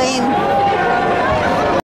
Rose